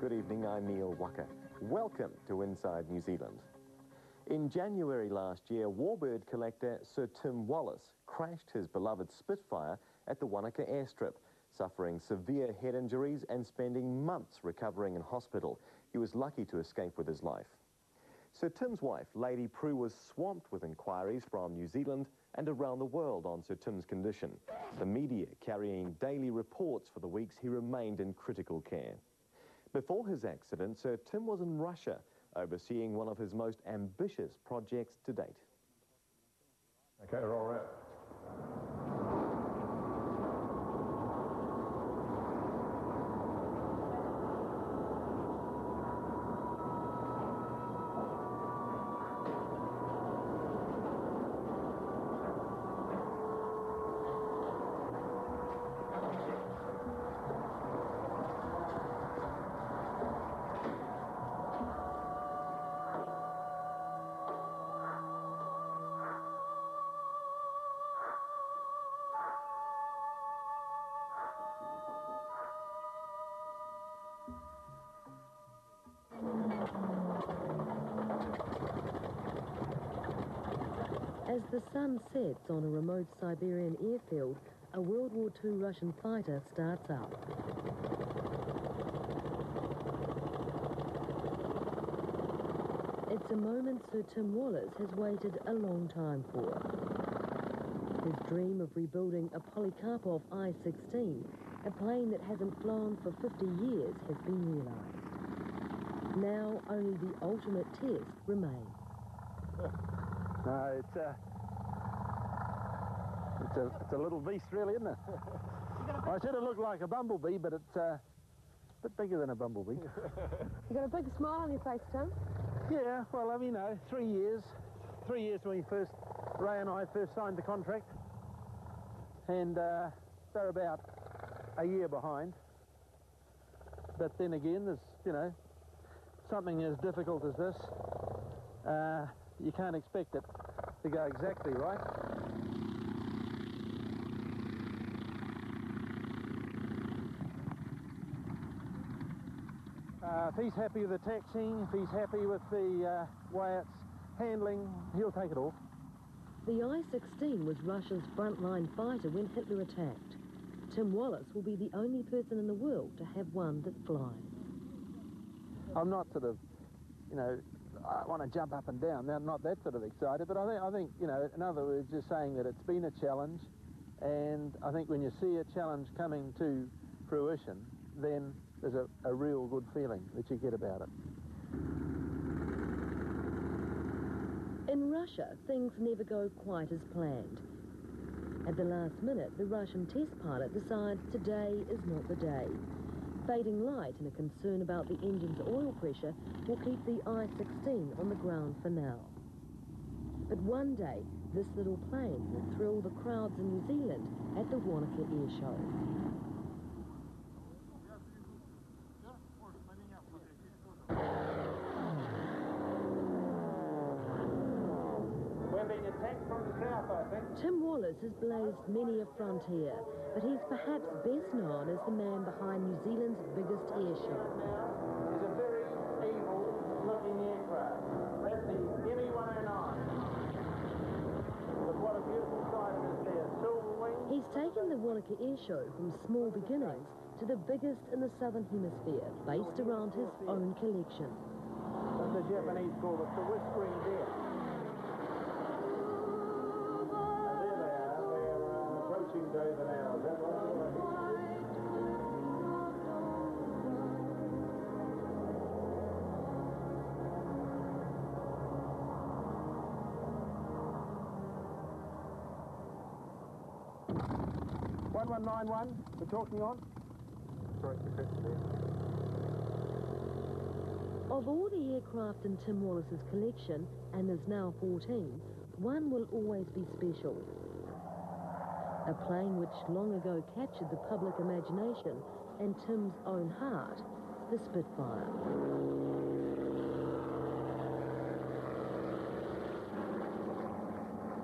Good evening, I'm Neil Waka. Welcome to Inside New Zealand. In January last year, warbird collector Sir Tim Wallis crashed his beloved Spitfire at the Wanaka airstrip, suffering severe head injuries and spending months recovering in hospital. He was lucky to escape with his life. Sir Tim's wife, Lady Prue, was swamped with inquiries from New Zealand and around the world on Sir Tim's condition. The media carrying daily reports for the weeks he remained in critical care. Before his accident, Sir Tim was in Russia, overseeing one of his most ambitious projects to date. Okay, roll out. As the sun sets on a remote Siberian airfield, a World War II Russian fighter starts up. It's a moment Sir Tim Wallis has waited a long time for. His dream of rebuilding a Polikarpov I-16, a plane that hasn't flown for 50 years, has been realised. Now only the ultimate test remains. No, it's a, it's a, it's a little beast really, isn't it? I said it looked like a bumblebee, but it's uh, a bit bigger than a bumblebee. You got a big smile on your face, Tim. yeah, well, I mean, you know, three years. Three years when we first, Ray and I first signed the contract. And uh, they're about a year behind. But then again, there's, you know, something as difficult as this, uh, you can't expect it to go exactly right. Uh, if he's happy with the taxiing, if he's happy with the uh, way it's handling, he'll take it off. The I-16 was Russia's frontline fighter when Hitler attacked. Tim Wallis will be the only person in the world to have one that flies. I'm not sort of, you know, I want to jump up and down. I'm not that sort of excited, but I think, I think, you know, in other words, just saying that it's been a challenge, and I think when you see a challenge coming to fruition, then there's a, a real good feeling that you get about it. In Russia, things never go quite as planned. At the last minute, the Russian test pilot decides today is not the day. Fading light and a concern about the engine's oil pressure will keep the I-16 on the ground for now. But one day, this little plane will thrill the crowds in New Zealand at the Wanaka Air Show. We're being attacked from the south, I think. Tim Wallis has blazed many a frontier, but he's perhaps best known as the man behind New Zealand's biggest air show. Now is a very evil-looking aircraft. That's the ME-109. But what a beautiful sight it is there. Silver wings. He's taken the Wanaka Air Show from small beginnings to the biggest in the Southern Hemisphere, based around his own collection. What the Japanese call it, the whispering deer. Approaching Dover now. Is that right? One one nine one. We're talking on. Of all the aircraft in Tim Wallis's collection, and there's now 14, one will always be special. A plane which long ago captured the public imagination and Tim's own heart, the Spitfire.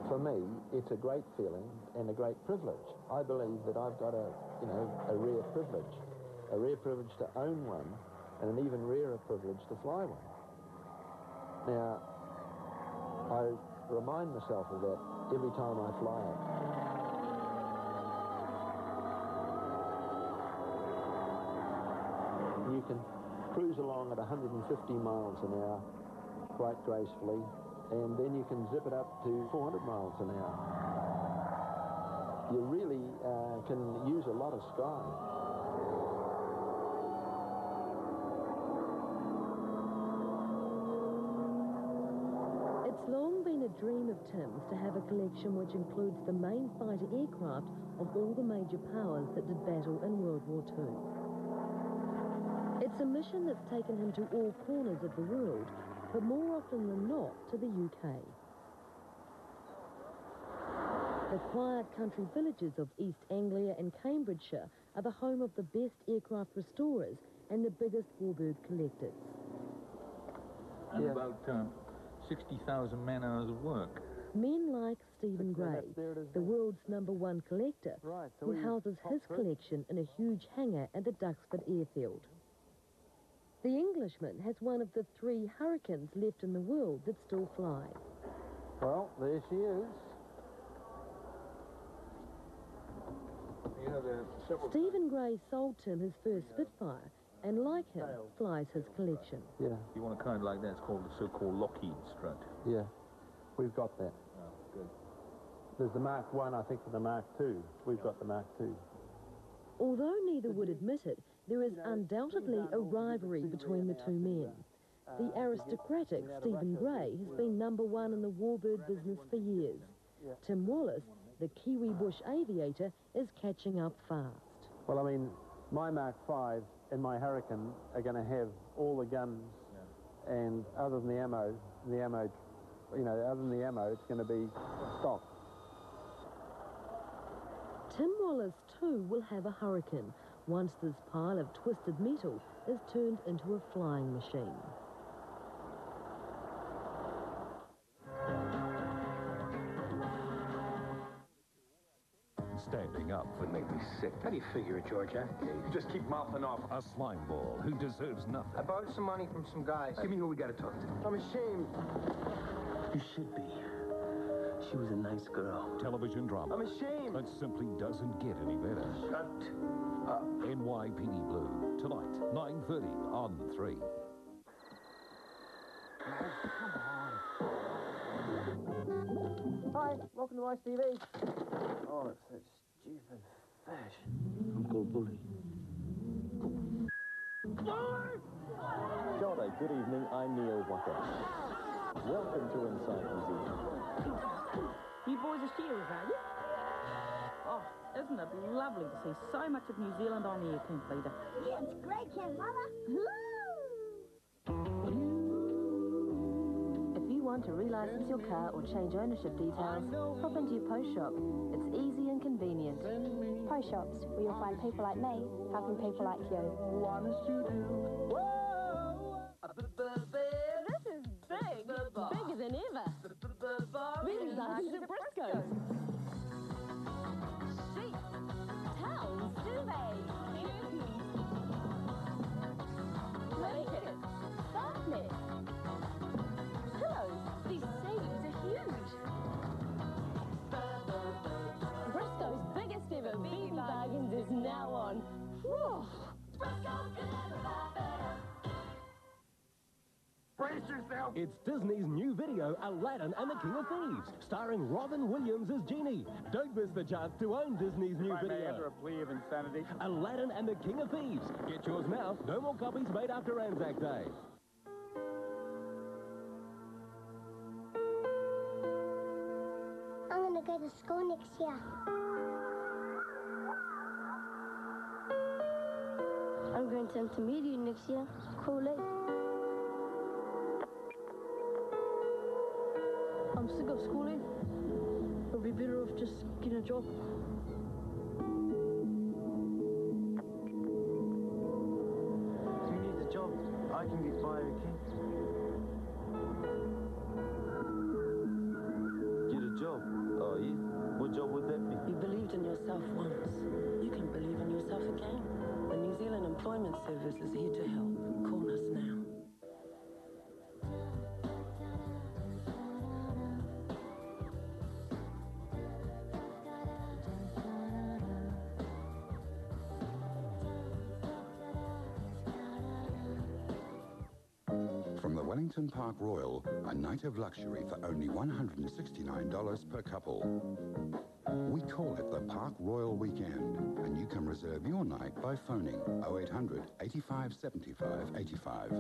For me, it's a great feeling and a great privilege. I believe that I've got a, you know, a rare privilege, a rare privilege to own one and an even rarer privilege to fly one. Now, I remind myself of that every time I fly it. You can cruise along at 150 miles an hour quite gracefully, and then you can zip it up to 400 miles an hour. You really uh, can use a lot of sky. It's long been a dream of Tim's to have a collection which includes the main fighter aircraft of all the major powers that did battle in World War II. It's a mission that's taken him to all corners of the world, but more often than not to the UK. The quiet country villages of East Anglia and Cambridgeshire are the home of the best aircraft restorers and the biggest warbird collectors. and Yeah. about um, 60,000 man hours of work. Men like Stephen Grey, that's- there it is the world's number one collector, Right, so who houses his collection in a huge hangar at the Duxford airfield. The Englishman has one of the three Hurricanes left in the world that still fly. Well, there she is. You know, there. Stephen Grey sold Tim his first Spitfire, and like him, flies his collection. Yeah, You want a kind like that, it's called the so-called Lockheed strut. yeah. We've got that. Oh, good. There's the Mark 1, I think, and the Mark 2. We've got the Mark 2. Although neither would admit it, there is undoubtedly a rivalry between the two men. The aristocratic Stephen Grey has been number one in the warbird business for years. Tim Wallis, the Kiwi bush aviator, is catching up fast. Well, I mean, my Mark 5 and my Hurricane are going to have all the guns, and other than the ammo, the ammo, you know, other than the ammo, it's going to be stock. Tim Wallis too will have a hurricane once this pile of twisted metal is turned into a flying machine. Standing up would make me sick. How do you figure it, George, huh? You just keep mouthing off. a slime ball who deserves nothing. I borrowed some money from some guys. Give me who we gotta talk to. I'm ashamed. You should be. She was a nice girl. Television drama I'm ashamed. that simply doesn't get any better. Shut up. NYPD Blue tonight, 9:30 on Three. Hi, welcome to Ice TV. Oh, it's that stupid fish. I'm called Bully. Kia ora, good evening, I'm Neil Waka. Welcome to Inside New Zealand. You boys are shearers, are you? Oh, isn't it lovely to see so much of New Zealand on the air, Camp Leader? Yeah, it's great, Camp Mother. If you want to relicense your car or change ownership details, pop into your post shop. It's easy and convenient. Post shops, where you'll find people like me helping people like you. Than ever. Really larger than Briscoe's. Sheets, towels, duvets, curtains, blankets, bath nets, pillows. These savings are huge. Briscoe's biggest ever BB bargains is now on. Whew. It's Disney's new video, Aladdin and the King of Thieves, starring Robin Williams as Genie. Don't miss the chance to own Disney's new video. a plea of insanity. Aladdin and the King of Thieves. Get yours now. No more copies made after Anzac Day. I'm gonna go to school next year. I'm going to intermediate next year. Cool, eh? I'm sick of schooling. It'll be better off just getting a job. Who needs a job? I can get by, okay? Get a job? Oh, yeah? What job would that be? You believed in yourself once. You can believe in yourself again. The New Zealand Employment Service is here to help. Wellington Park Royal, a night of luxury for only $169 per couple. We call it the Park Royal Weekend, and you can reserve your night by phoning 0800 85 75 85.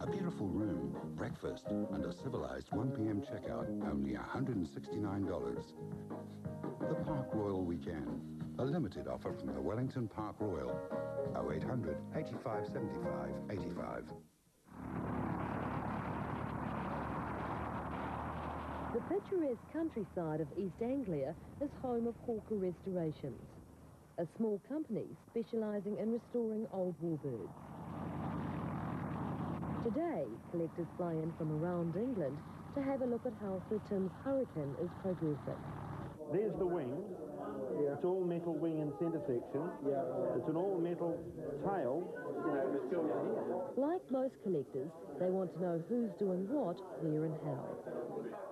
A beautiful room, breakfast, and a civilized 1 p.m. checkout, only $169. The Park Royal Weekend, a limited offer from the Wellington Park Royal, 0800 85 75 85. Picturesque countryside of East Anglia is home of Hawker Restorations, a small company specialising in restoring old warbirds. Today, collectors fly in from around England to have a look at how Sir Tim's Hurricane is progressing. There's the wing. Yeah. It's all metal wing and centre section. Yeah. It's an all metal tail. You know, it's still here. Like most collectors, they want to know who's doing what, where and how.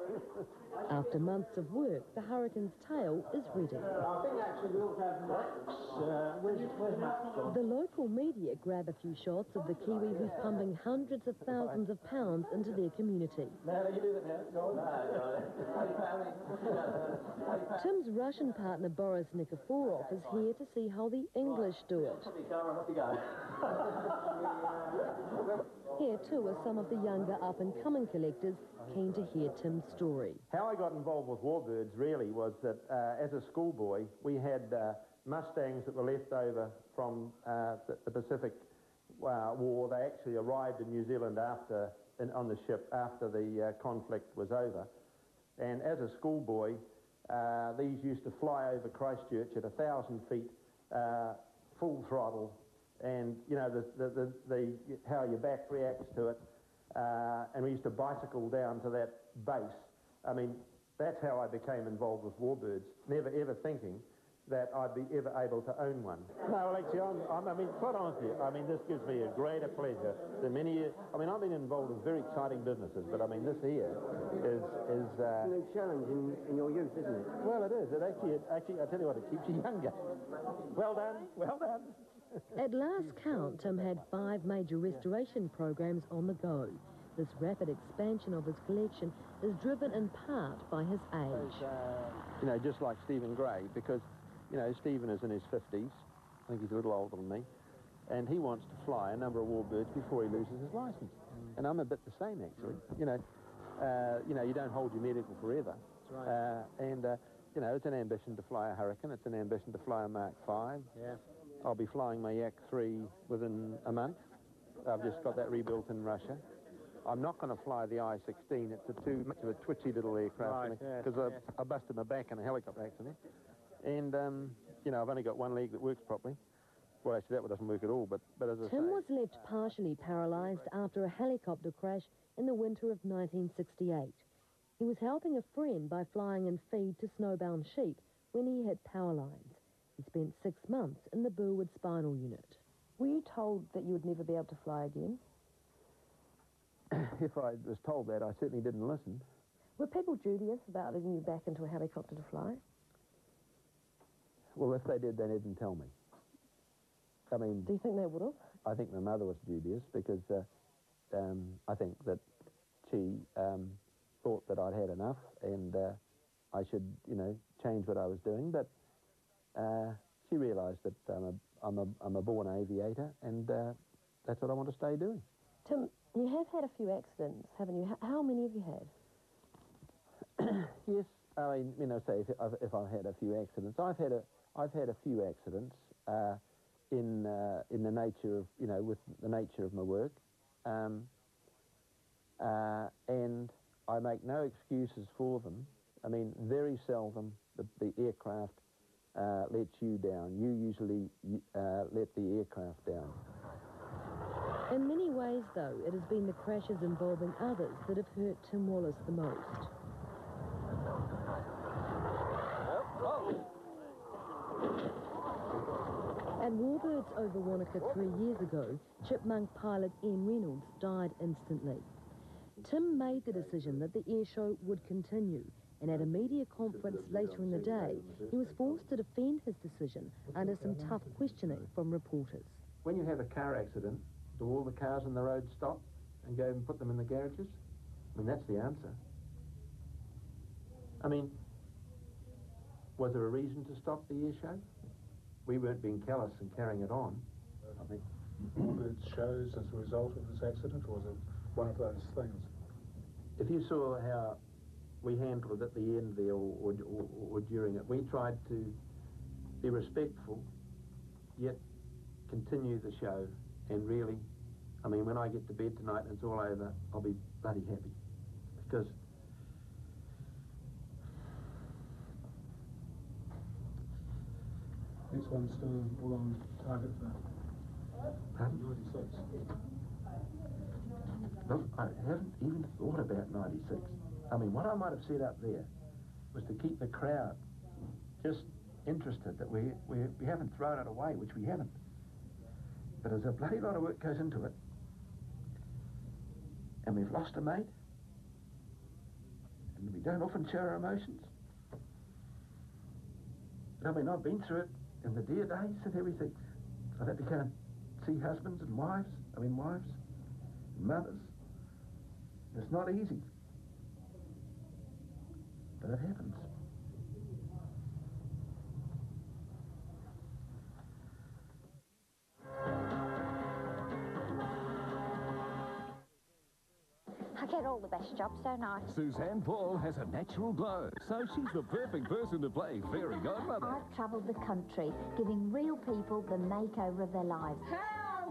After months of work, the Hurricane's tail is ready. I think actually we also have Max. Uh, where's, where's Max gone? The local media grab a few shots of the Kiwi who's pumping hundreds of thousands of pounds into their community. Now, you do that now. Go on. Tim's Russian partner Boris Nikiforov is here to see how the English do it. Here too are some of the younger up-and-coming collectors keen to hear Tim's story. How I got involved with warbirds really was that uh, as a schoolboy we had uh, Mustangs that were left over from uh, the, the, Pacific uh, War. They actually arrived in New Zealand after in, on the ship after the uh, conflict was over. And as a schoolboy, uh, these used to fly over Christchurch at a thousand feet, full throttle, and you know the, the, the, the, how your back reacts to it. Uh, and we used to bicycle down to that base. I mean, that's how I became involved with warbirds, never ever thinking that I'd be ever able to own one. No, well, actually, I'm, I'm, I mean, quite honestly, I mean, this gives me a greater pleasure than many years. I mean, I've been involved in very exciting businesses, but I mean, this here is... is uh, a new challenge in, in your youth, isn't it? Well, it is. It actually, it actually, I tell you what, it keeps you younger. Well done, well done. At last count, Tim had five major restoration programs on the go. This rapid expansion of his collection is driven in part by his age. You know, just like Stephen Grey, because, you know, Stephen is in his 50s. I think he's a little older than me. And he wants to fly a number of warbirds before he loses his license. Mm. And I'm a bit the same, actually. You know, uh, you know, you don't hold your medical forever. Right. Uh, and, uh, you know, it's an ambition to fly a Hurricane. It's an ambition to fly a Mark 5. Yeah. I'll be flying my Yak 3 within a month. I've just got that rebuilt in Russia. I'm not going to fly the I-16. It's a too much of a twitchy little aircraft because right, yes, yes. I, I, busted my back in a helicopter accident. And, um, you know, I've only got one leg that works properly. Well, actually, that one doesn't work at all, but, but as I Tim say... was left partially paralysed after a helicopter crash in the winter of 1968. He was helping a friend by flying in feed to snowbound sheep when he hit power lines. Spent six months in the Burwood spinal unit. Were you told that you would never be able to fly again? if I was told that, I certainly didn't listen. Were people dubious about letting you back into a helicopter to fly? Well, if they did, they didn't tell me. I mean... Do you think they would have? I think my mother was dubious because uh, um, I think that she um, thought that I'd had enough and uh, I should, you know, change what I was doing. But uh, she realised that I'm a, I'm, a, I'm a born aviator and uh, that's what I want to stay doing. Tim, you have had a few accidents, haven't you? How many have you had? yes, I mean, you know, say if I've, if I've had a few accidents, I've had a, I've had a few accidents uh, in uh, in the nature of, you know, with the nature of my work, um, uh, and I make no excuses for them. I mean, very seldom the, the aircraft uh, lets you down. You usually uh, let the aircraft down. In many ways, though, it has been the crashes involving others that have hurt Tim Wallis the most. At Warbirds over Wanaka three years ago, Chipmunk pilot Ian Reynolds died instantly. Tim made the decision that the airshow would continue and at a media conference later in the day, he was forced to defend his decision under some tough questioning from reporters. When you have a car accident, do all the cars on the road stop? and go and put them in the garages? I mean, that's the answer. I mean, was there a reason to stop the air show? We weren't being callous and carrying it on, I think. It shows as a result of this accident, or was it one of those things? If you saw how we handled it at the end there or, or, or, during it, we tried to be respectful, yet continue the show and really, I mean, when I get to bed tonight and it's all over, I'll be bloody happy. Because This one's still all on target for Pardon? 96. Look, I haven't even thought about 96. I mean, what I might have said up there was to keep the crowd just interested that we, we, we haven't thrown it away, which we haven't. But there's a bloody lot of work goes into it. And we've lost a mate. And we don't often show our emotions. But I mean, I've been through it in the deer days and everything. I've had to go see husbands and wives, I mean wives, and mothers. It's not easy. But it happens. I get all the best jobs, don't I? Suzanne Paul has a natural glow, so she's the perfect person to play fairy godmother. I've travelled the country, giving real people the makeover of their lives.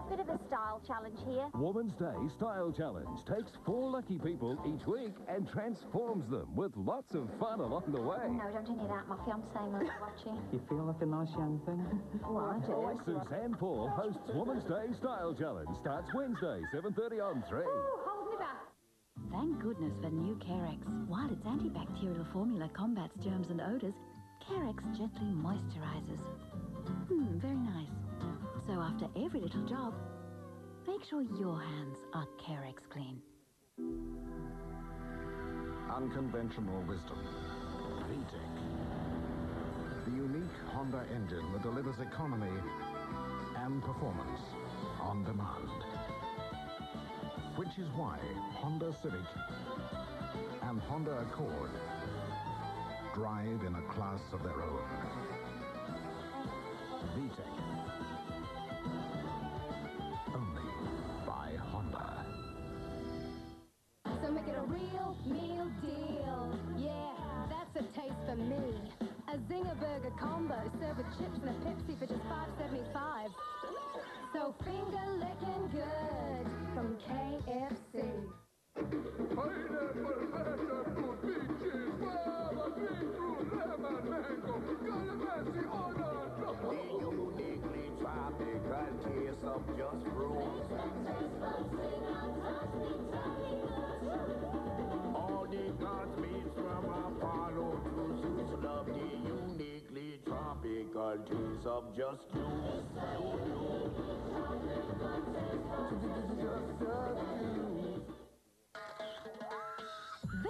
Bit of a style challenge here. Woman's Day Style Challenge takes four lucky people each week and transforms them with lots of fun along the way. No, don't do bring it out. My fiance will be watching. You feel like a nice young thing? Oh, I do. Suzanne Paul hosts Woman's Day Style Challenge. Starts Wednesday, 7.30 on 3. Hold me back. Thank goodness for new Carex. While its antibacterial formula combats germs and odours, Carex gently moisturizes. Hmm, very nice. So after every little job, make sure your hands are Carex clean. Unconventional wisdom. VTEC. The unique Honda engine that delivers economy and performance on demand. Which is why Honda Civic and Honda Accord drive in a class of their own. VTEC. Real meal deal. Yeah, that's a taste for me. A Zinger Burger combo served with chips and a Pepsi for just $5.75. So finger licking good from KFC. uniquely tropical taste of just fruit. All of just you. V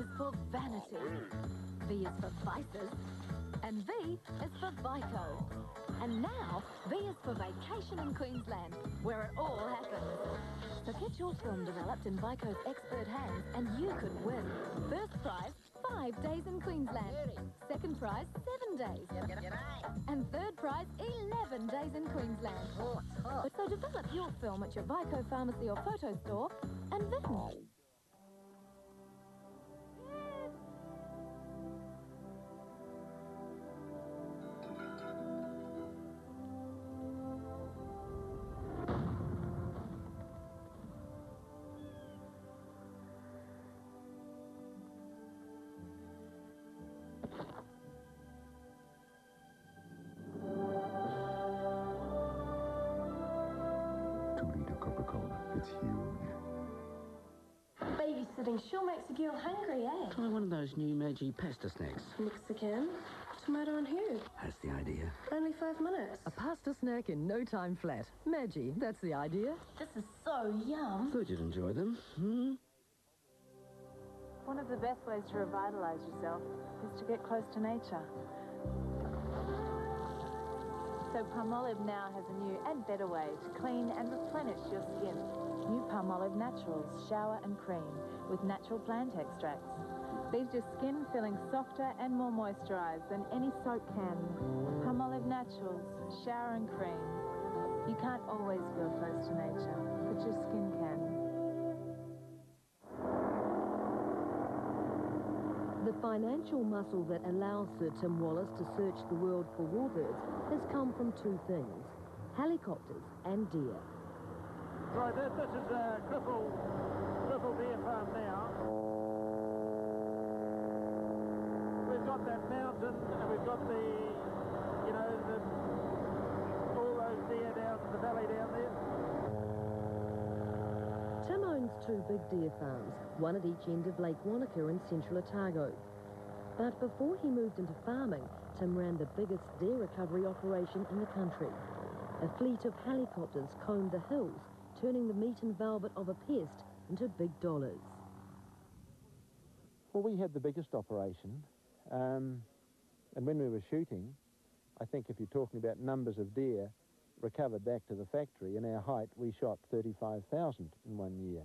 is for vanity. V is for vices. And V is for Vico. And now, V is for vacation in Queensland, where it all happens. So get your film developed in Vico's expert hands and you could win. First prize, five days in Queensland. Second prize, seven days. And third prize, 11 days in Queensland. So develop your film at your Vico pharmacy or photo store and win. Babysitting sure makes a girl hungry, eh? Try one of those new Maggi pasta snacks. Mexican, tomato and herb. That's the idea. Only five minutes. A pasta snack in no time flat. Maggi, that's the idea. This is so yum. Thought you'd enjoy them. Hmm? One of the best ways to revitalize yourself is to get close to nature. So Palmolive now has a new and better way to clean and replenish your skin. New Palmolive Naturals Shower and Cream with natural plant extracts. Leaves your skin feeling softer and more moisturised than any soap can. Palmolive Naturals Shower and Cream. You can't always feel close to nature, but your skin The financial muscle that allows Sir Tim Wallis to search the world for warbirds has come from two things, helicopters and deer. Right, this, this is uh, Criffel, Criffel Deer Farm now. We've got that mountain and we've got the, you know, the, all those deer down in the valley down there. Tim owns two big deer farms, one at each end of Lake Wanaka in central Otago. But before he moved into farming, Tim ran the biggest deer recovery operation in the country. A fleet of helicopters combed the hills, turning the meat and velvet of a pest into big dollars. Well, we had the biggest operation, um, and when we were shooting, I think if you're talking about numbers of deer recovered back to the factory, in our height, we shot 35,000 in one year.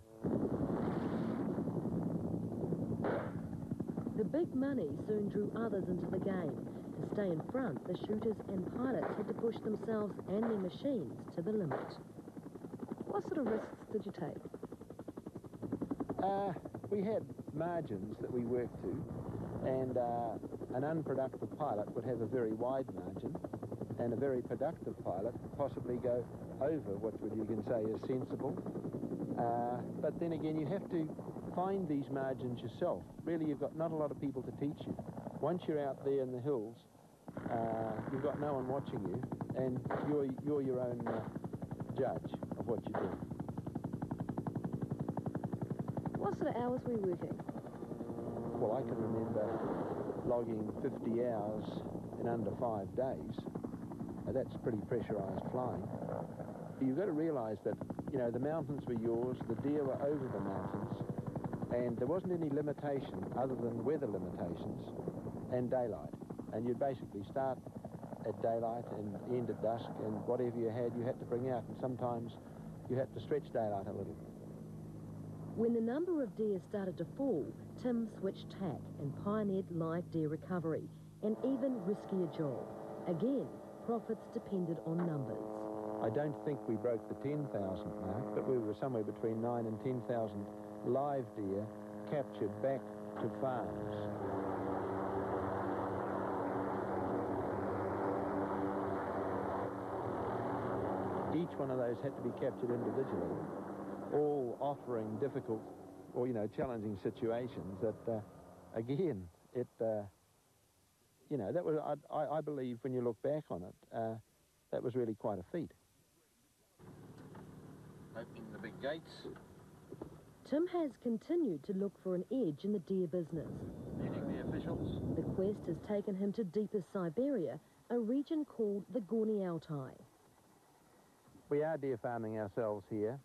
The big money soon drew others into the game. To stay in front, the shooters and pilots had to push themselves and their machines to the limit. What sort of risks did you take? Uh, we had margins that we worked to, and uh, an unproductive pilot would have a very wide margin, and a very productive pilot possibly go over what you can say is sensible. Uh, but then again, you have to find these margins yourself. Really, you've got not a lot of people to teach you. Once you're out there in the hills, uh, you've got no one watching you, and you're, you're your own uh, judge of what you're doing. What sort of hours were you working? Well, I can remember logging 50 hours in under five days. Now, that's pretty pressurised flying. You've got to realise that, you know, the mountains were yours, the deer were over the mountains, and there wasn't any limitation other than weather limitations and daylight. And you'd basically start at daylight and end at dusk, and whatever you had, you had to bring out, and sometimes you had to stretch daylight a little. When the number of deer started to fall, Tim switched tack and pioneered live deer recovery, an even riskier job. Again, profits depended on numbers. I don't think we broke the 10,000 mark, but we were somewhere between 9 and 10,000 live deer captured back to farms. Each one of those had to be captured individually, all offering difficult or, you know, challenging situations that, uh, again, it, uh, you know, that was, I, I, I, believe when you look back on it, uh, that was really quite a feat. Opening the big gates. Tim has continued to look for an edge in the deer business. Meeting the officials. The quest has taken him to deepest Siberia, a region called the Gorny Altai. We are deer farming ourselves here,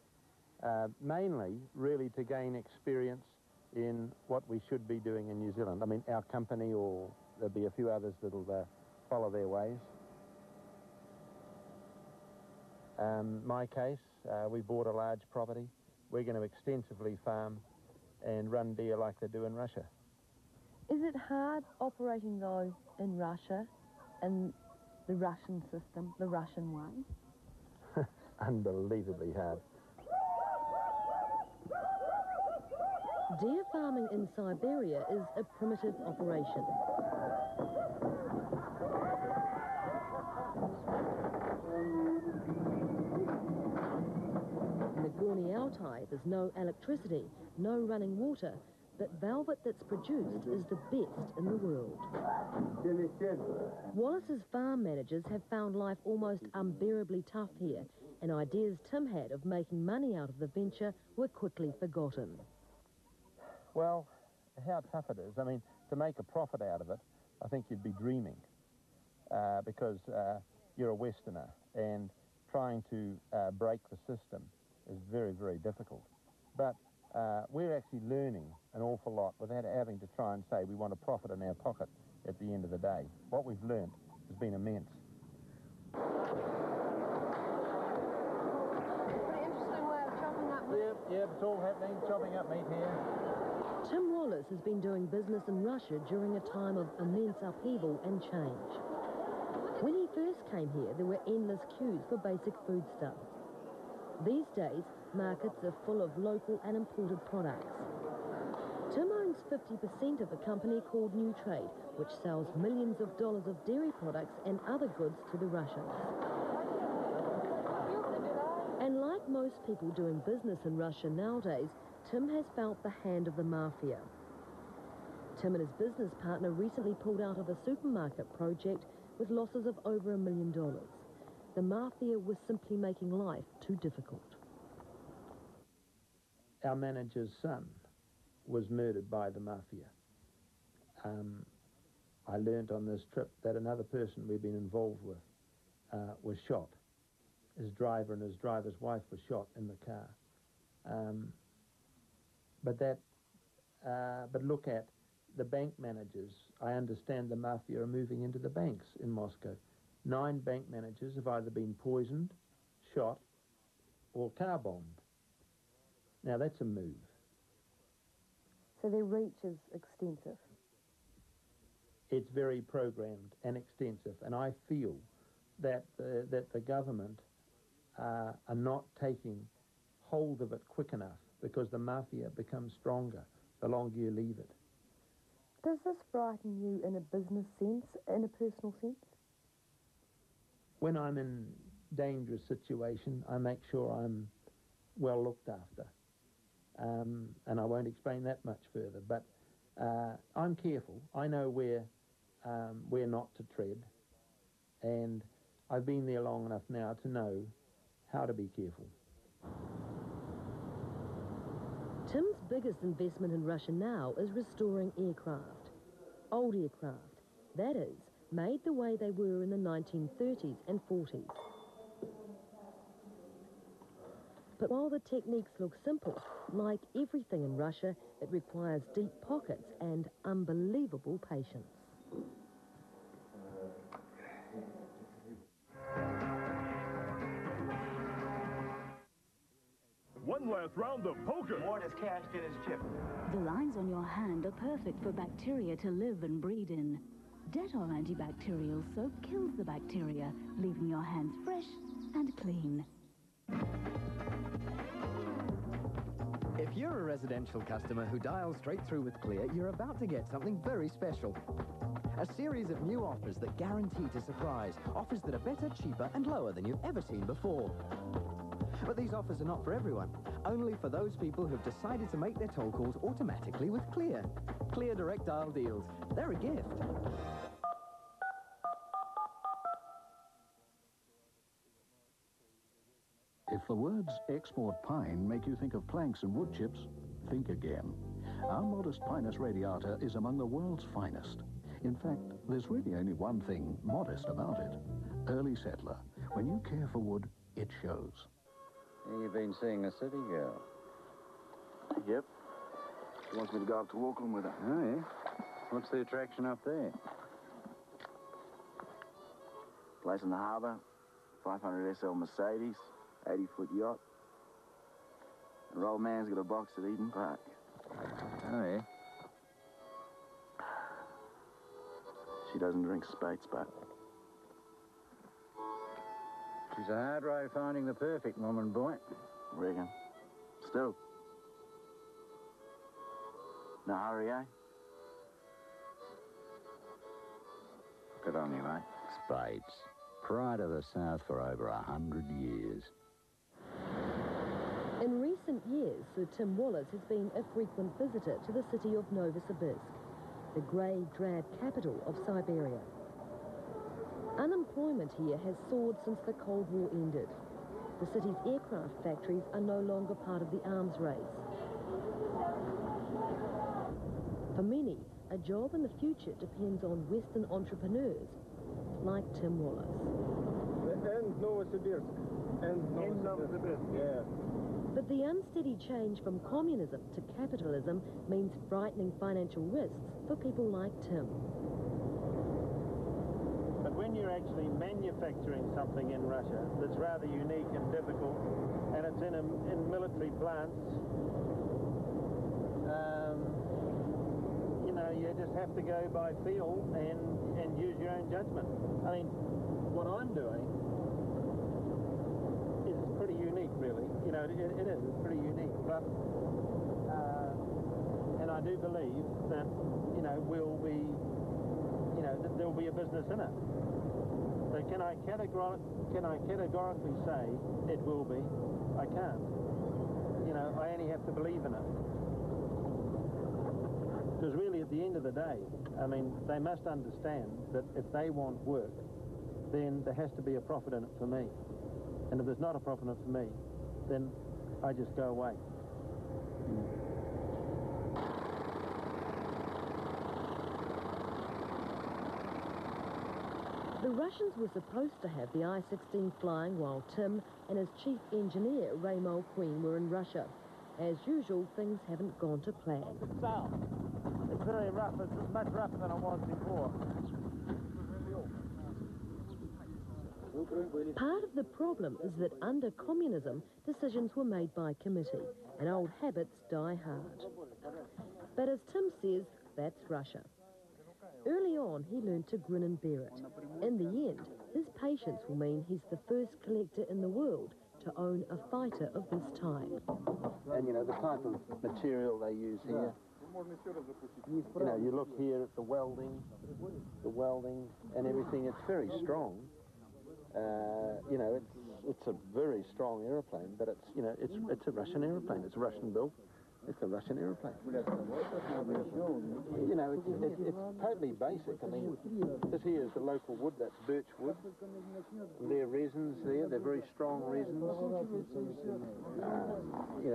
uh, mainly really to gain experience in what we should be doing in New Zealand. I mean, our company or there'll be a few others that'll uh, follow their ways. Um, my case, uh, we bought a large property. We're going to extensively farm and run deer like they do in Russia. Is it hard operating, though, in Russia and the Russian system, the Russian way? Unbelievably hard. Deer farming in Siberia is a primitive operation. In the Gorny Altai, there's no electricity, no running water, but velvet that's produced is the best in the world. Wallis's farm managers have found life almost unbearably tough here, and ideas Tim had of making money out of the venture were quickly forgotten. Well, how tough it is. I mean, to make a profit out of it, I think you'd be dreaming uh, because uh, you're a Westerner and trying to uh, break the system is very, very difficult. But uh, we're actually learning an awful lot without having to try and say we want a profit in our pocket at the end of the day. What we've learned has been immense. Pretty interesting way of chopping up meat. Yep, yep, it's all happening, chopping up meat here. Tim Wallis has been doing business in Russia during a time of immense upheaval and change. When he first came here, there were endless queues for basic foodstuffs. These days, markets are full of local and imported products. Tim owns 50% of a company called New Trade, which sells millions of dollars of dairy products and other goods to the Russians. And like most people doing business in Russia nowadays, Tim has felt the hand of the mafia. Tim and his business partner recently pulled out of a supermarket project with losses of over a million dollars. The mafia was simply making life too difficult. Our manager's son was murdered by the mafia. Um, I learnt on this trip that another person we've been involved with uh, was shot. His driver and his driver's wife were shot in the car. Um, but that, uh, but look at the bank managers. I understand the mafia are moving into the banks in Moscow. Nine bank managers have either been poisoned, shot, or car bombed. Now that's a move. So their reach is extensive. It's very programmed and extensive, and I feel that the, that the government uh, are not taking hold of it quick enough because the mafia becomes stronger the longer you leave it. Does this frighten you in a business sense, in a personal sense? When I'm in dangerous situation, I make sure I'm well looked after. Um, and I won't explain that much further, but uh, I'm careful. I know where, um, where not to tread, and I've been there long enough now to know how to be careful. Tim's biggest investment in Russia now is restoring aircraft. Old aircraft, that is, made the way they were in the 1930s and 40s. But while the techniques look simple, like everything in Russia, it requires deep pockets and unbelievable patience. One last round of poker. Ward is cashed in his chip. The lines on your hand are perfect for bacteria to live and breed in. Dettol antibacterial soap kills the bacteria, leaving your hands fresh and clean. If you're a residential customer who dials straight through with Clear, you're about to get something very special. A series of new offers that guarantee to surprise. Offers that are better, cheaper, and lower than you've ever seen before. But these offers are not for everyone. Only for those people who've decided to make their toll calls automatically with Clear. Clear direct dial deals. They're a gift. If the words export pine make you think of planks and wood chips, think again. Our modest Pinus radiata is among the world's finest. In fact, there's really only one thing modest about it. Early settler. When you care for wood, it shows. You've been seeing a city girl. Yep. She wants me to go up to Auckland with her. Oh, yeah? What's the attraction up there? Place in the harbour, 500 SL Mercedes, 80 foot yacht. Her old man's got a box at Eden Park. Oh, yeah? She doesn't drink Speight's, but She's a hard road finding the perfect woman, boy. reckon. Still. No hurry, eh? Good on you, mate. Speight's. Pride of the South for over a hundred years. In recent years, Sir Tim Wallis has been a frequent visitor to the city of Novosibirsk, the grey, drab capital of Siberia. Unemployment here has soared since the Cold War ended. The city's aircraft factories are no longer part of the arms race. For many, a job in the future depends on Western entrepreneurs like Tim Wallis. And Novosibirsk. And Novosibirsk. Yeah. But the unsteady change from communism to capitalism means frightening financial risks for people like Tim. But when when you're actually manufacturing something in Russia that's rather unique and difficult, and it's in, a, in military plants, um, you know, you just have to go by feel and, and use your own judgment. I mean, what I'm doing is pretty unique, really. You know, it, it is, it's pretty unique. But, uh, and I do believe that, you know, we'll be, you know, that there'll be a business in it. So can I, can I categorically say it will be? I can't. You know, I only have to believe in it. Because really, at the end of the day, I mean, they must understand that if they want work, then there has to be a profit in it for me. And if there's not a profit in it for me, then I just go away. The Russians were supposed to have the I-16 flying while Tim and his chief engineer, Raymond Queen, were in Russia. As usual, things haven't gone to plan. South. It's very rough. It's much rougher than it was before. Part of the problem is that under communism, decisions were made by committee, and old habits die hard. But as Tim says, that's Russia. Early on, he learned to grin and bear it. In the end, his patience will mean he's the first collector in the world to own a fighter of this type. And you know, the type of material they use here. You know, you look here at the welding, the welding and everything, it's very strong. Uh, you know, it's it's a very strong aeroplane, but it's you know, it's it's a Russian aeroplane. It's Russian built. It's a Russian aeroplane. You know, it's, it's, it's totally basic. I mean, this here is the local wood. That's birch wood. There are resins there. They're very strong resins. Uh, you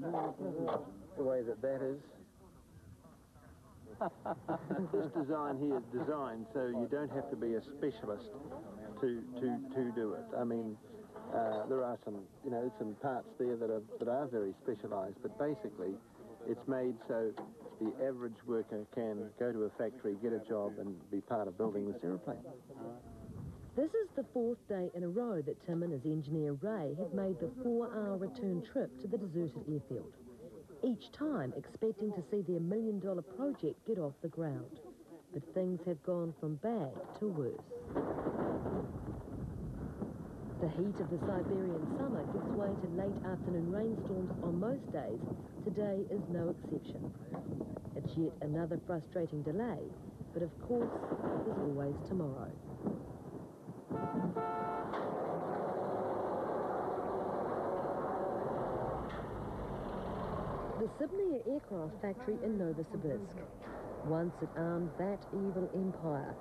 know, the way that that is. this design here is designed so you don't have to be a specialist to to to do it. I mean, uh, there are some you know some parts there that are that are very specialised, but basically, it's made so the average worker can go to a factory, get a job, and be part of building this aeroplane. This is the fourth day in a row that Tim and his engineer Ray have made the four-hour return trip to the deserted airfield. Each time expecting to see their million-dollar project get off the ground. But things have gone from bad to worse. The heat of the Siberian summer gives way to late afternoon rainstorms on most days. Today is no exception. It's yet another frustrating delay, but of course, there's always tomorrow. The Sibney aircraft factory in Novosibirsk. Once it armed that evil empire.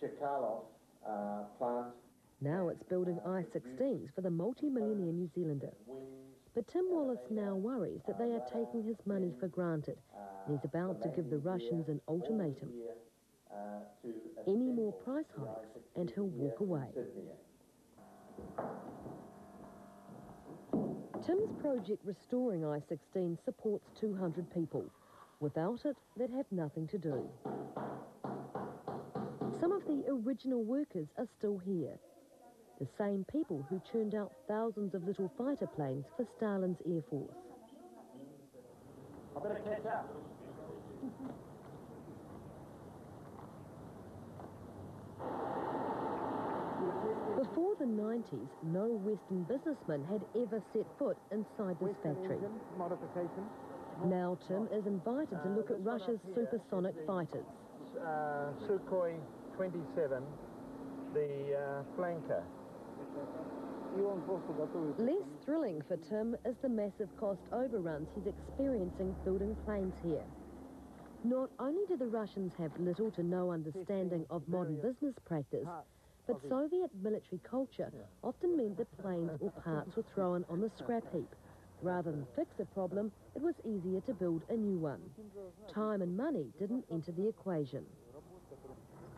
Chkalov uh, plant. Now it's building I-16s for the multi-millionaire New Zealander. But Tim Wallis now worries that they are taking his money for granted. And he's about to give the Russians an ultimatum. Any more price hikes and he'll walk away. Tim's project restoring I-16 supports 200 people. Without it, they'd have nothing to do. Some of the original workers are still here. The same people who churned out thousands of little fighter planes for Stalin's Air Force. I better catch up. Before the 90s, no Western businessman had ever set foot inside this factory. Modification. Now Tim is invited to look at Russia's supersonic fighters. Uh, Sukhoi 27, the uh, flanker. Less thrilling for Tim is the massive cost overruns he's experiencing building planes here. Not only do the Russians have little to no understanding of modern business practice, but Soviet military culture often meant that planes or parts were thrown on the scrap heap. Rather than fix a problem, it was easier to build a new one. Time and money didn't enter the equation.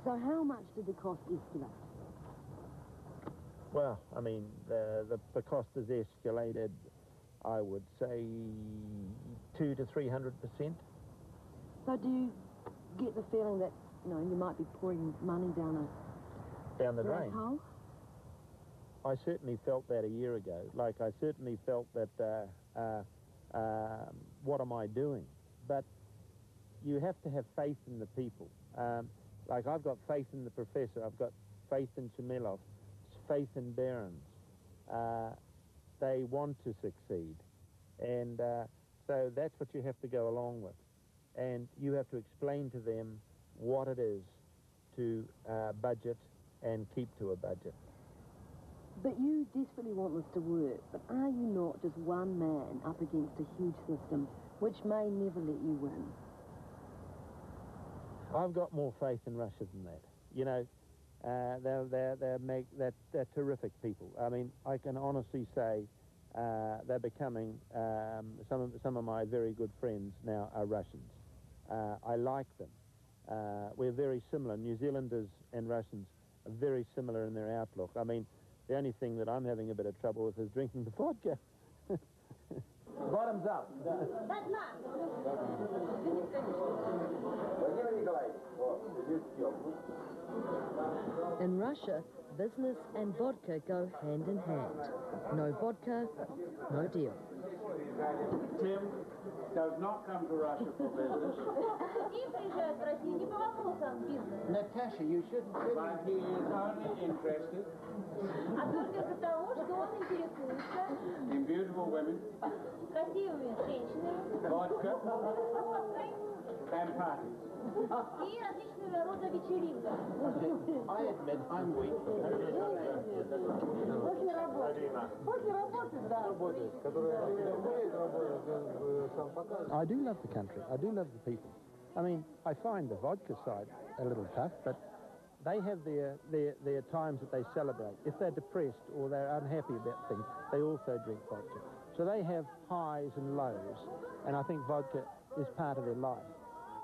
So how much did the cost escalate? Well, I mean, the, the, the cost has escalated, I would say, two to three hundred percent. So do you get the feeling that you know, you might be pouring money down a Down the drain. hole? I certainly felt that a year ago. Like I certainly felt that, uh, uh, um what am I doing? But you have to have faith in the people. Um, like I've got faith in the professor. I've got faith in Chemilov, faith in Behrens. Uh, they want to succeed, and uh, so that's what you have to go along with. And you have to explain to them what it is to uh, budget and keep to a budget. But you desperately want this to work, but are you not just one man up against a huge system which may never let you win? I've got more faith in Russia than that. You know, uh, they're, they're, they're, make, they're, they're terrific people. I mean, I can honestly say uh, they're becoming, um, some, of, some of my very good friends now are Russians. Uh, I like them. Uh, we're very similar. New Zealanders and Russians are very similar in their outlook. I mean, the only thing that I'm having a bit of trouble with is drinking the vodka. Bottoms up. In Russia, business and vodka go hand in hand. No vodka, no deal. Tim does not come to Russia for business. Natasha, you shouldn't say But he is only interested in beautiful women, vodka, and parties. и различного рода вечеринками. I admit I'm weak. После работы. После работы, да. I do love the country. I do love the people. I mean, I find the vodka side a little tough, but they have their, their, their times that they celebrate. If they're depressed or they're unhappy about things, they also drink vodka. So they have highs and lows, and I think vodka is part of their life.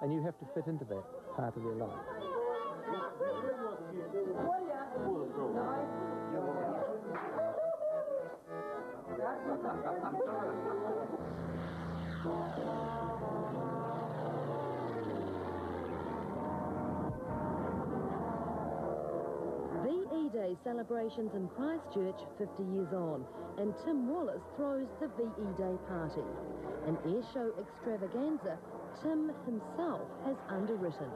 And you have to fit into that part of their life. VE Day celebrations in Christchurch 50 years on, and Tim Wallis throws the VE Day party. An airshow extravaganza Tim himself has underwritten.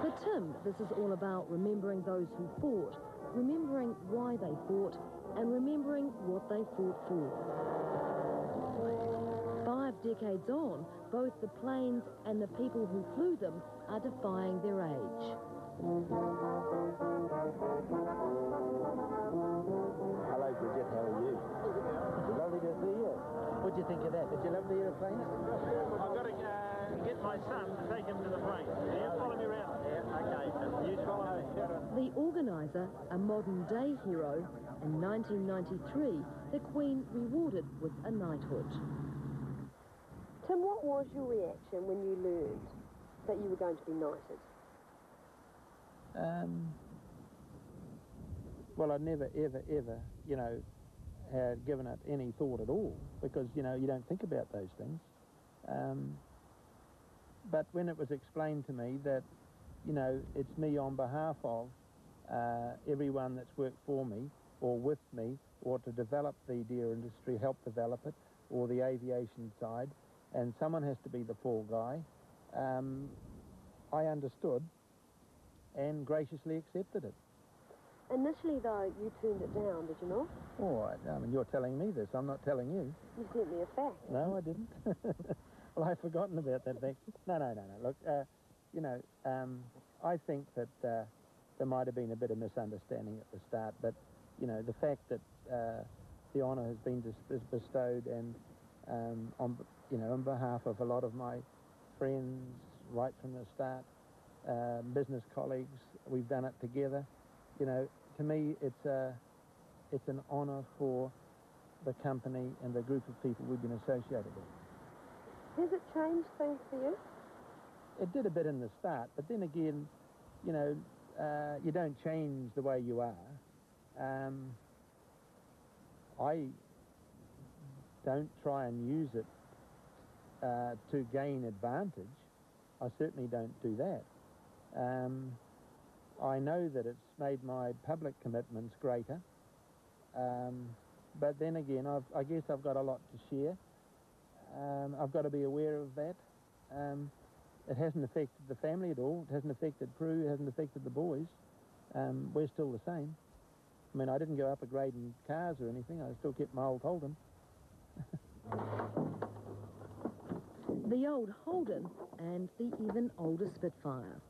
For Tim, this is all about remembering those who fought, remembering why they fought, and remembering what they fought for. Five decades on, both the planes and the people who flew them are defying their age. Hello, Bridget. How are you? Lovely to see you. What'd you think of that? Did you love the aeroplane? I've got to uh, get my son to take him to the plane. Yeah, follow me around. Yeah, okay. You follow me. The organiser, a modern day hero, in 1993, the Queen rewarded with a knighthood. Tim, what was your reaction when you learned that you were going to be knighted? Um, well, I never, ever, ever, you know, had given it any thought at all because, you know, you don't think about those things. Um, but when it was explained to me that, you know, it's me on behalf of uh, everyone that's worked for me or with me or to develop the deer industry, help develop it, or the aviation side, and someone has to be the fall guy, um, I understood and graciously accepted it. Initially, though, you turned it down, did you not? Oh, I, I mean, you're telling me this. I'm not telling you. You sent me a fax. No, I didn't. well, I've forgotten about that fact. No, no, no, no. Look, uh, you know, um, I think that uh, there might have been a bit of misunderstanding at the start, but, you know, the fact that uh, the honour has been dis- bestowed and um, on, you know, on behalf of a lot of my friends right from the start, uh, business colleagues, we've done it together. You know, to me, it's a, it's an honour for the company and the group of people we've been associated with. Has it changed things for you? It did a bit in the start, but then again, you know, uh, you don't change the way you are. Um, I don't try and use it uh, to gain advantage. I certainly don't do that. Um, I know that it's made my public commitments greater, um, but then again, I've, I guess I've got a lot to share. Um, I've got to be aware of that. Um, it hasn't affected the family at all. It hasn't affected crew. It hasn't affected the boys. Um, we're still the same. I mean, I didn't go up a grade in cars or anything. I still kept my old Holden. The old Holden and the even older Spitfire.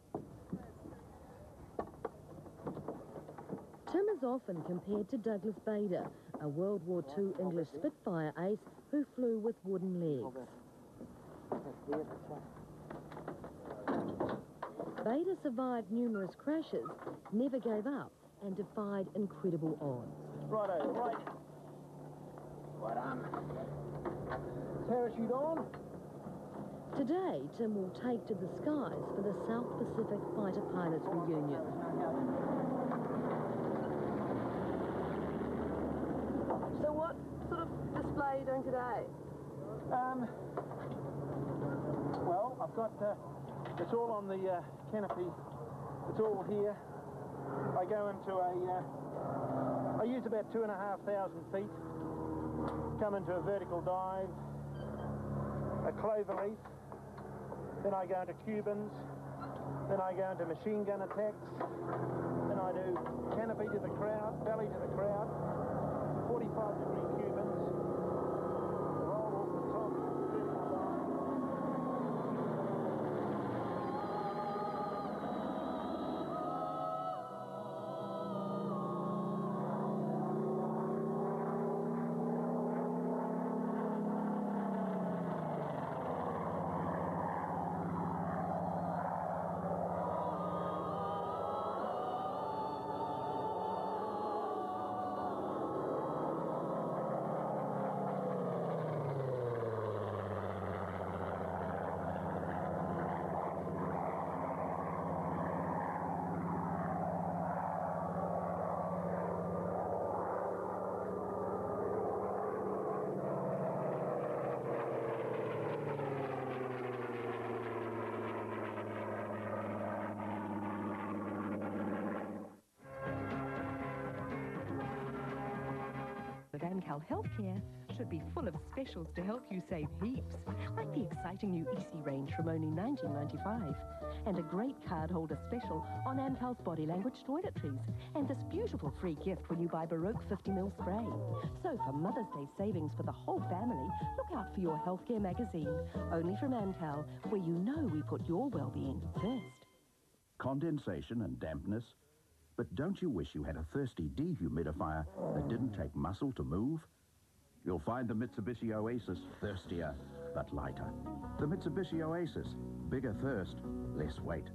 Tim is often compared to Douglas Bader, a World War II English Spitfire ace who flew with wooden legs. Bader survived numerous crashes, never gave up, and defied incredible odds. Righto, right. Right on. Parachute on. Today, Tim will take to the skies for the South Pacific Fighter Pilots reunion. So what sort of display are you doing today? Um, well, I've got, uh, it's all on the uh, canopy. It's all here. I go into a, uh, I use about two and a half thousand feet. Come into a vertical dive, a clover leaf. Then I go into Cubans. Then I go into machine gun attacks. Then I do canopy to the crowd, belly to the crowd, 45 degree But Healthcare should be full of specials to help you save heaps, like the exciting new Easy range from only $19.95, and a great cardholder special on Amcal's body language toiletries, and this beautiful free gift when you buy Baroque 50ml spray. So for Mother's Day savings for the whole family, look out for your healthcare magazine, only from Amcal, where you know we put your well-being first. Condensation and dampness. But don't you wish you had a thirsty dehumidifier that didn't take muscle to move? You'll find the Mitsubishi Oasis thirstier, but lighter. The Mitsubishi Oasis, bigger thirst, less weight.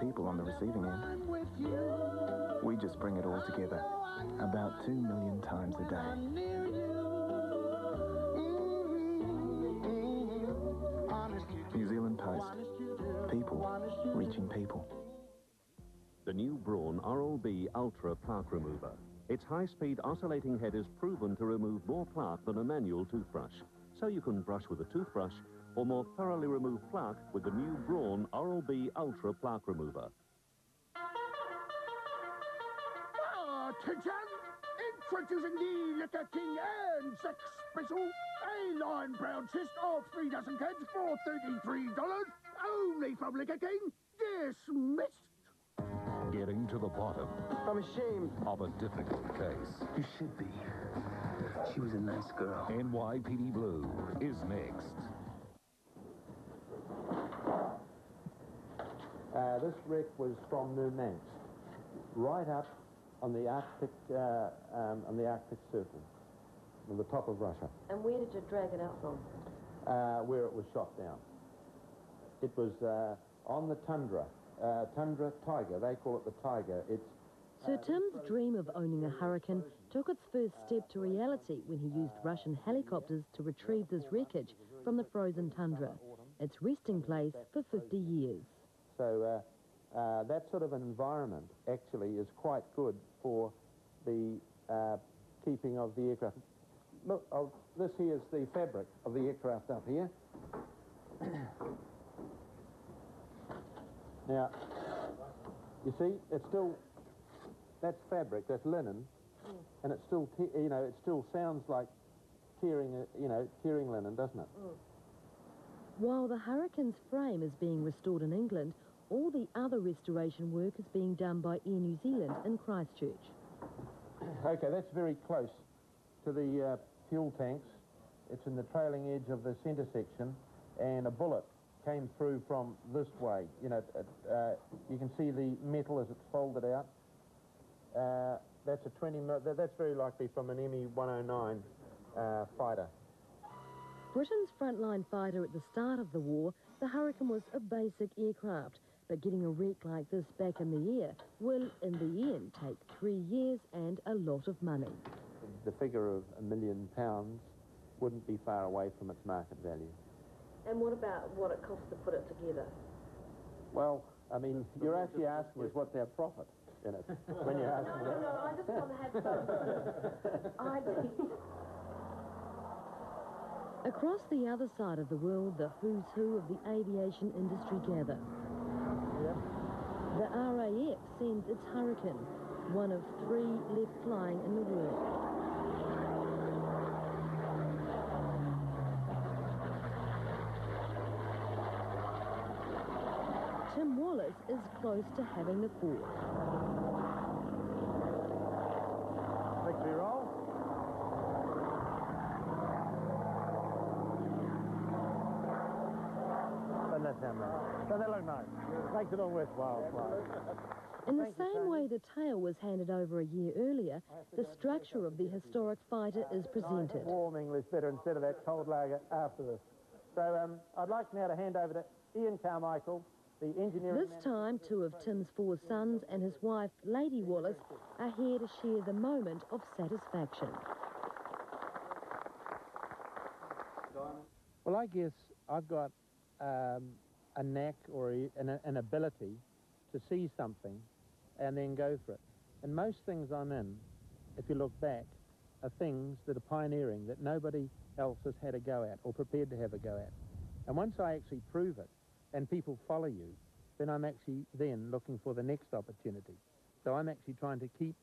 People on the receiving end. We just bring it all together. About two million times a day. New Zealand Post. People reaching people. The new Braun Oral-B Ultra Plaque Remover. Its high-speed oscillating head is proven to remove more plaque than a manual toothbrush. So you can brush with a toothbrush or more thoroughly remove plaque with the new Braun Oral-B Ultra Plaque Remover. Attention! Introducing the Liquor King and Sex Special. A line brown cyst of three dozen cans for $33. Only from Liquor King. Dismissed. Getting to the bottom. I'm ashamed. Of a difficult case. You should be. She was a nice girl. NYPD Blue is next. Uh, Uh, this wreck was from Murmansk, right up on the Arctic, uh, um, on the Arctic Circle, on the top of Russia, And where did you drag it out from? uh, where it was shot down. It was uh, on the tundra, uh, tundra tiger. They call it the tiger. It's Sir Tim's dream of owning a Hurricane took its first step to reality when he used Russian helicopters to retrieve this wreckage from the frozen tundra, its resting place for 50 years. So uh, uh, that sort of an environment actually is quite good for the uh, keeping of the aircraft. Look, oh, this here is the fabric of the aircraft up here. now, you see, it's still, that's fabric, that's linen, and it still, te- you know, it still sounds like tearing, you know, tearing linen, doesn't it? While the Hurricane's frame is being restored in England, all the other restoration work is being done by Air New Zealand in Christchurch. Okay, that's very close to the uh, fuel tanks. It's in the trailing edge of the centre section, and a bullet came through from this way. You know, uh, you can see the metal as it's folded out. Uh, that's a 20 mil. That, that's very likely from an ME-109 uh, fighter. Britain's frontline fighter at the start of the war, the Hurricane was a basic aircraft, but getting a wreck like this back in the air will, in the end, take three years and a lot of money. The figure of a million pounds wouldn't be far away from its market value. And what about what it costs to put it together? Well, I mean, you're actually asking us what's our profit in it when you're asking No, that. no, I just want to have some idea. Across the other side of the world, the who's who of the aviation industry gather. The RAF sends its Hurricane, one of three left flying in the world. Tim Wallis is close to having the fourth. Victory roll. Doesn't that sound nice? Doesn't that look nice? Makes it all worthwhile. In the same way the tail was handed over a year earlier, the structure of the historic fighter is presented. Warm English better instead of that cold lager after this. So um, I'd like now to hand over to Ian Carmichael, the engineering This time, two of Tim's four sons and his wife, Lady Wallis, are here to share the moment of satisfaction. Well, I guess I've got um, a knack or a, an, an ability to see something and then go for it. And most things I'm in, if you look back, are things that are pioneering that nobody else has had a go at or prepared to have a go at. And once I actually prove it and people follow you, then I'm actually then looking for the next opportunity. So I'm actually trying to keep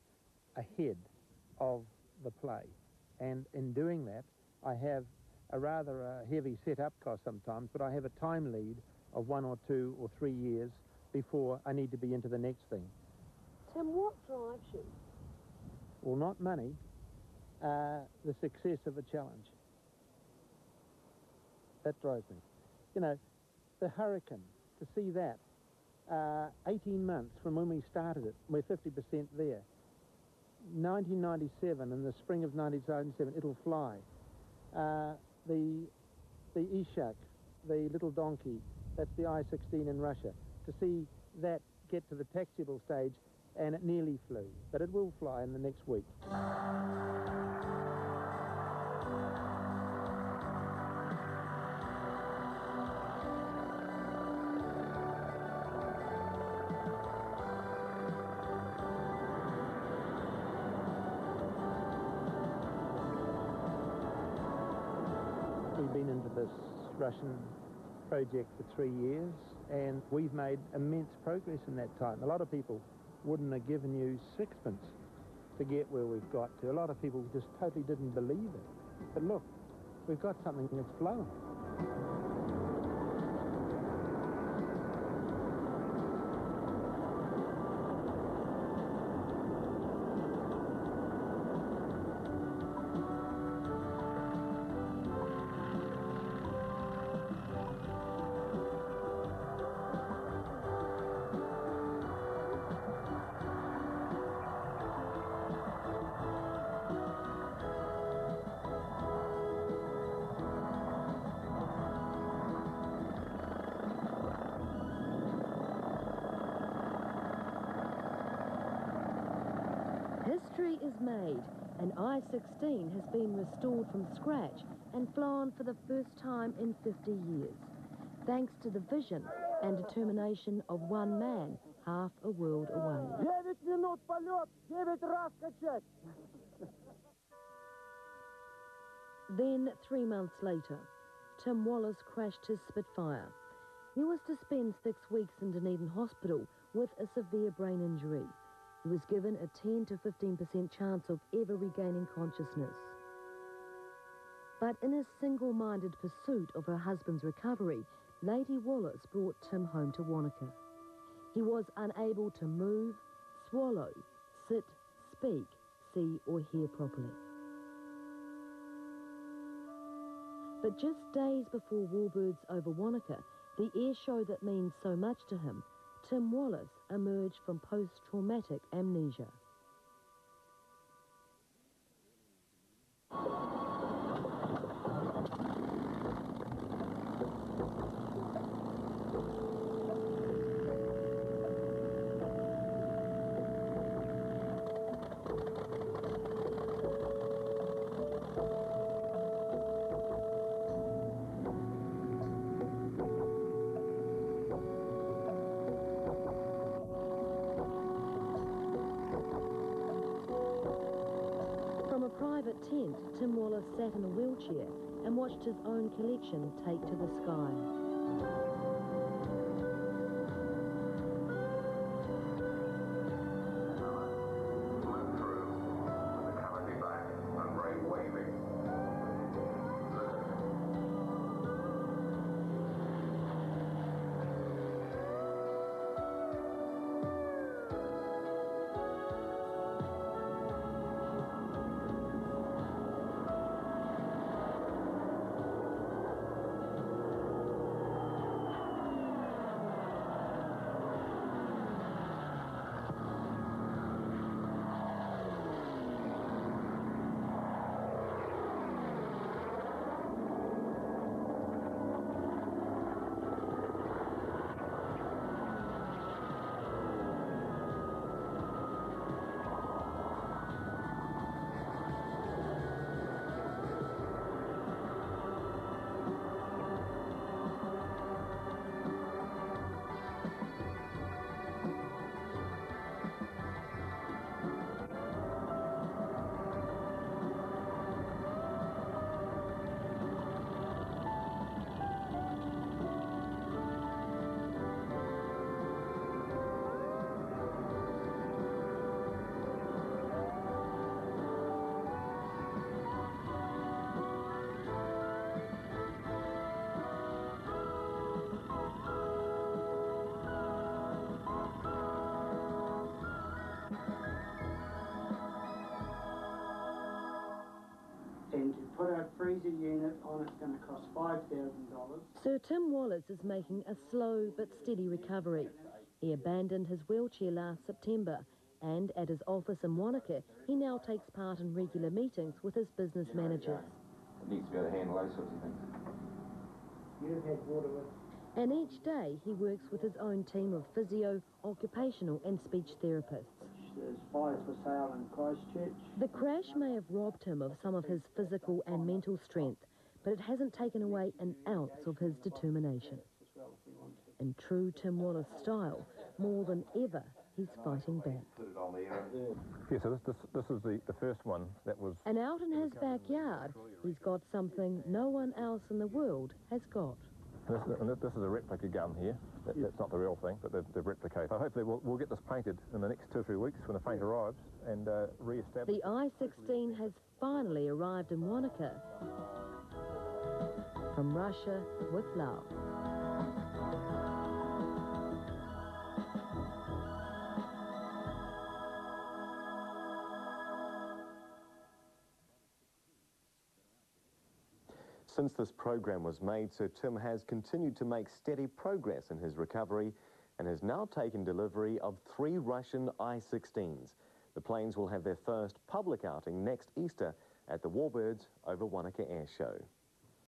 ahead of the play. And in doing that, I have a rather uh, heavy setup cost sometimes, but I have a time lead of one or two or three years before I need to be into the next thing. Tim, what drives you? Well, not money, uh, the success of a challenge. That drives me. You know, the hurricane, to see that, uh, 18 months from when we started it, we're 50% there. 1997, in the spring of 1997, it'll fly. Uh, the, the Ishak, the little donkey, that's the I-16 in Russia. To see that get to the taxiable stage, and it nearly flew, but it will fly in the next week. We've been into this Russian project for three years, and we've made immense progress in that time. A lot of people wouldn't have given you sixpence to get where we've got to. A lot of people just totally didn't believe it. But look, we've got something that's flowing. history is made. and I-16 has been restored from scratch and flown for the first time in 50 years. Thanks to the vision and determination of one man, half a world away. then, three months later, Tim Wallis crashed his Spitfire. He was to spend six weeks in Dunedin Hospital with a severe brain injury. He was given a 10 to 15% chance of ever regaining consciousness. But in a single-minded pursuit of her husband's recovery, Lady Wallis brought Tim home to Wanaka. He was unable to move, swallow, sit, speak, see or hear properly. But just days before Warbirds over Wanaka, the air show that means so much to him, Tim Wallis emerged from post-traumatic amnesia. Tent, Tim Wallis sat in a wheelchair and watched his own collection take to the sky. Unit it's going to cost $5,000. Sir Tim Wallis is making a slow but steady recovery. He abandoned his wheelchair last September and at his office in Wanaka, he now takes part in regular meetings with his business managers. It needs to be able to handle those sorts of things. You've had water with And each day he works with his own team of physio, occupational and speech therapists. there's fires for sale in Christchurch. The crash may have robbed him of some of his physical and mental strength, but it hasn't taken away an ounce of his determination. In true Tim Wallis style, more than ever, he's fighting back. Yeah, so this, this, this is the, the first one that was And out in his backyard, he's got something no one else in the world has got. This, and this is a replica gun here. That, That's not the real thing, but they've, they've replicated. So hopefully we'll, we'll get this painted in the next two or three weeks when the paint arrives and uh, re-establish. The I-16 has finally arrived in Wanaka. From Russia with love. Since this program was made, Sir Tim has continued to make steady progress in his recovery and has now taken delivery of three Russian I-16s. The planes will have their first public outing next Easter at the Warbirds over Wanaka Air Show.